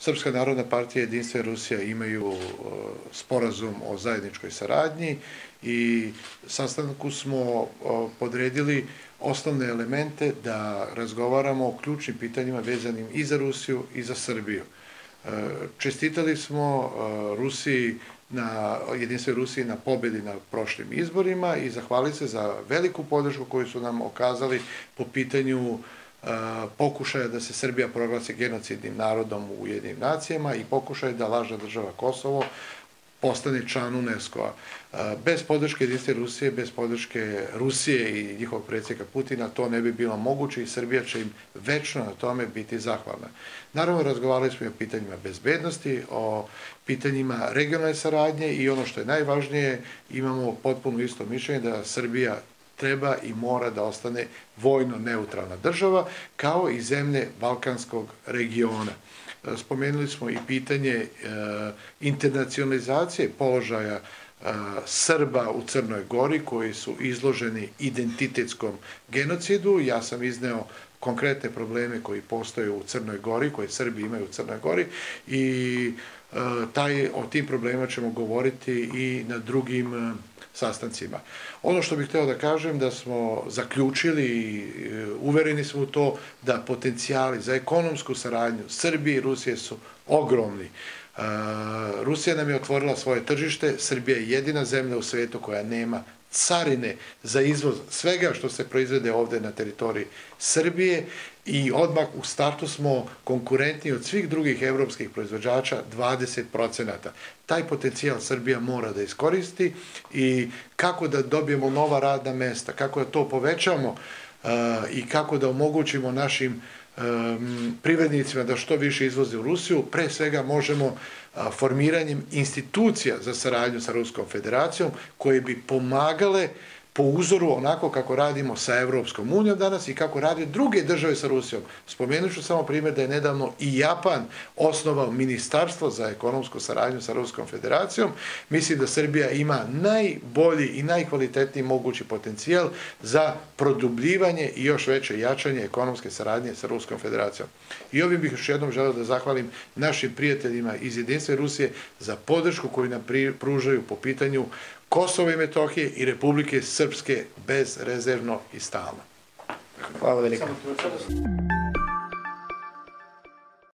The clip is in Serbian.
Srpska narodna partija i Jedinstva Rusija imaju sporazum o zajedničkoj saradnji i sastanku smo podredili osnovne elemente da razgovaramo o ključnim pitanjima vezanim i za Rusiju i za Srbiju. E, čestitali smo Rusiji na jedinstve Rusiji na pobedi na prošlim izborima i zahvalili se za veliku podršku koju su nam okazali po pitanju pokušaja da se Srbija proglasi genocidnim narodom u jedinim nacijama i pokušaja da lažna država Kosovo postane član UNESCO-a. Bez podrške jedinstve Rusije, bez podrške Rusije i njihovog predsjeka Putina, to ne bi bilo moguće i Srbija će im večno na tome biti zahvalna. Naravno, razgovarali smo i o pitanjima bezbednosti, o pitanjima regionalne saradnje i ono što je najvažnije, imamo potpuno isto mišljenje da Srbija treba i mora da ostane vojno neutralna država, kao i zemlje Balkanskog regiona. E, spomenuli smo i pitanje e, internacionalizacije položaja e, Srba u Crnoj Gori koji su izloženi identitetskom genocidu. Ja sam izneo konkretne probleme koji postoje u Crnoj Gori, koje Srbi imaju u Crnoj Gori i taj, o tim problemima ćemo govoriti i na drugim sastancima. Ono što bih hteo da kažem da smo zaključili i e, uvereni smo u to da potencijali za ekonomsku saradnju Srbije i Rusije su ogromni. E, Rusija nam je otvorila svoje tržište, Srbija je jedina zemlja u svetu koja nema carine za izvoz svega što se proizvede ovde na teritoriji Srbije i odmah u startu smo konkurentni od svih drugih evropskih proizvođača 20%. Taj potencijal Srbija mora da iskoristi i kako da dobijemo nova radna mesta, kako da to povećamo uh, i kako da omogućimo našim um, privrednicima da što više izvoze u Rusiju, pre svega možemo formiranjem institucija za saradnju sa Ruskom federacijom koje bi pomagale po uzoru onako kako radimo sa Evropskom unijom danas i kako rade druge države sa Rusijom. Spomenut ću samo primjer da je nedavno i Japan osnovao ministarstvo za ekonomsku saradnju sa Ruskom federacijom. Mislim da Srbija ima najbolji i najkvalitetniji mogući potencijal za produbljivanje i još veće jačanje ekonomske saradnje sa Ruskom federacijom. I ovim bih još jednom želeo da zahvalim našim prijateljima iz Jedinstve Rusije za podršku koju nam pružaju po pitanju Kosova i Metohije i Republike Srpske bezrezervno i stalno. Hvala veliko.